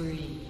spree.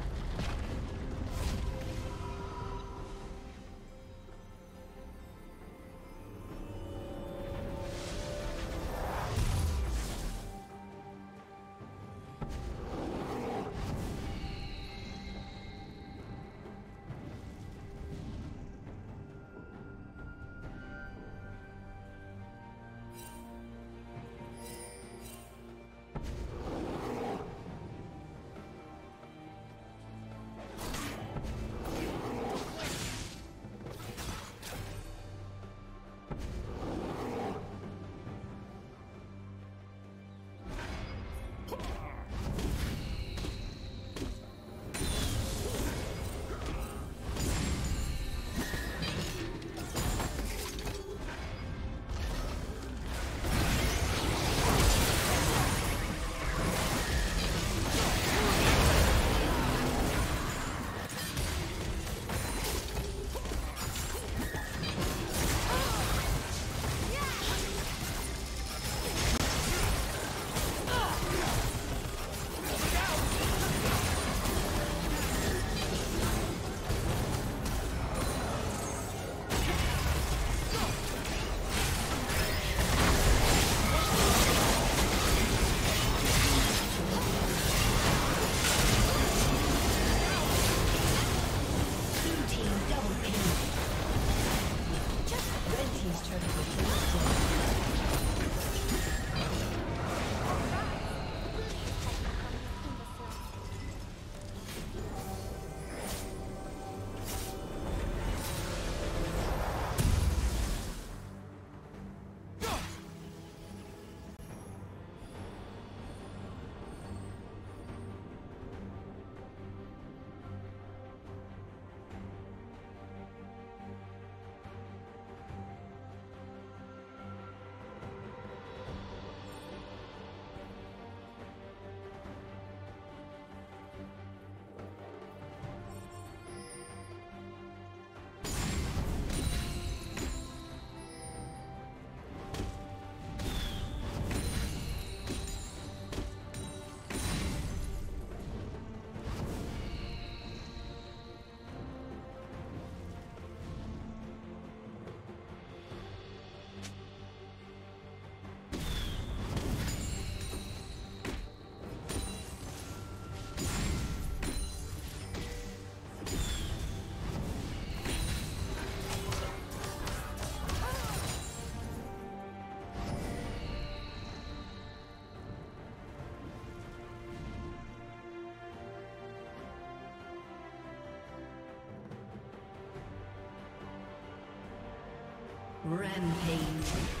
Rampage.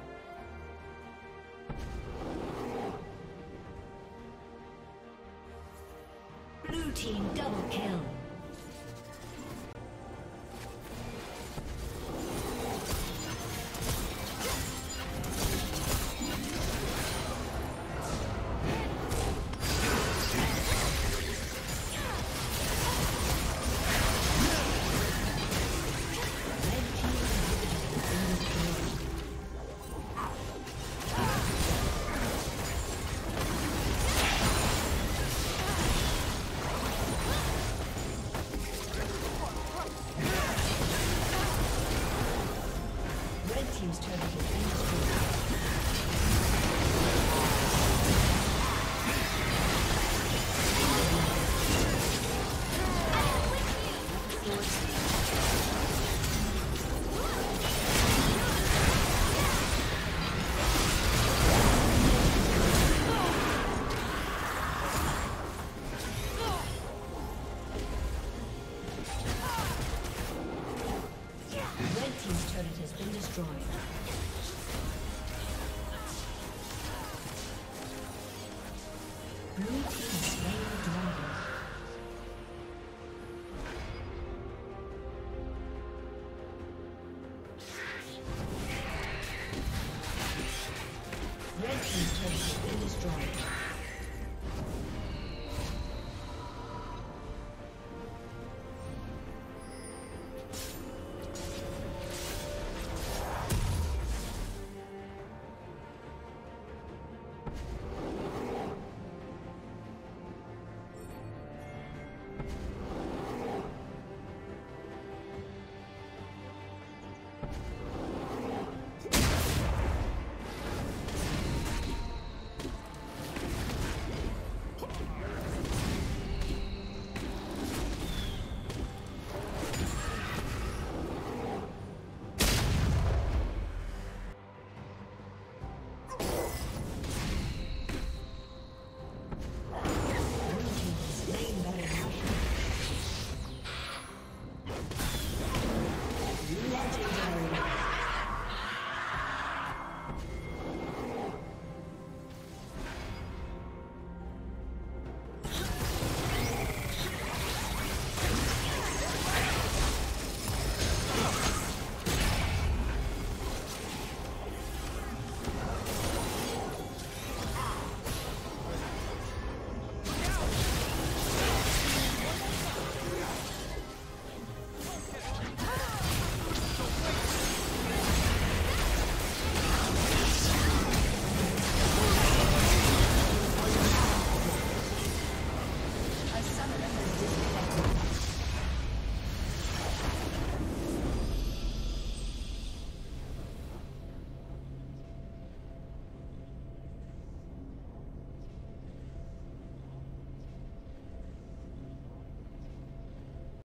Blue team